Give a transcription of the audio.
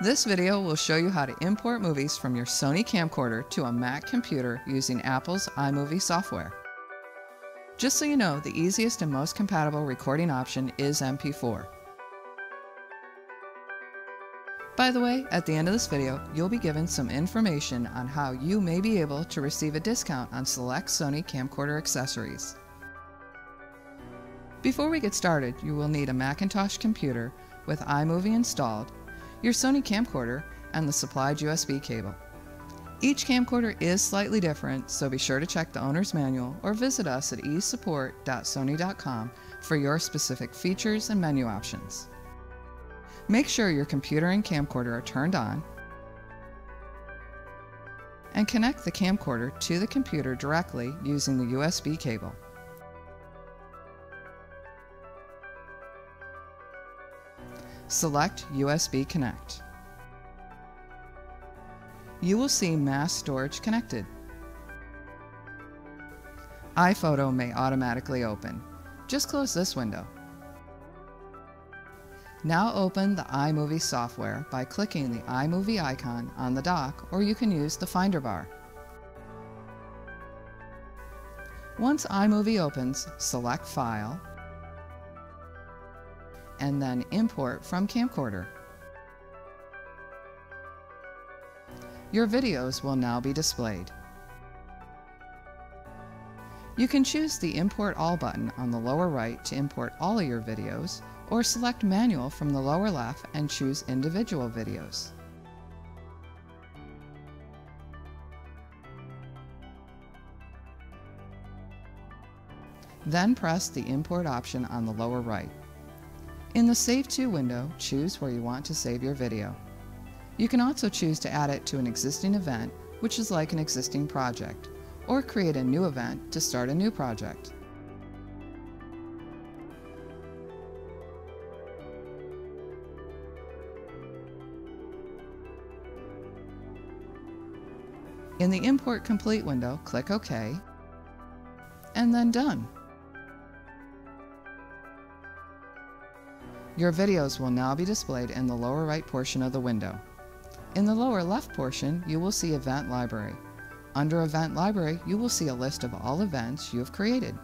This video will show you how to import movies from your Sony camcorder to a Mac computer using Apple's iMovie software. Just so you know, the easiest and most compatible recording option is MP4. By the way, at the end of this video, you'll be given some information on how you may be able to receive a discount on select Sony camcorder accessories. Before we get started, you will need a Macintosh computer with iMovie installed your Sony camcorder, and the supplied USB cable. Each camcorder is slightly different, so be sure to check the owner's manual or visit us at esupport.sony.com for your specific features and menu options. Make sure your computer and camcorder are turned on and connect the camcorder to the computer directly using the USB cable. Select USB Connect. You will see mass storage connected. iPhoto may automatically open. Just close this window. Now open the iMovie software by clicking the iMovie icon on the dock or you can use the Finder bar. Once iMovie opens, select File, and then import from camcorder. Your videos will now be displayed. You can choose the Import All button on the lower right to import all of your videos, or select Manual from the lower left and choose individual videos. Then press the Import option on the lower right. In the Save To window, choose where you want to save your video. You can also choose to add it to an existing event, which is like an existing project, or create a new event to start a new project. In the Import Complete window, click OK, and then Done. Your videos will now be displayed in the lower right portion of the window. In the lower left portion, you will see Event Library. Under Event Library, you will see a list of all events you have created.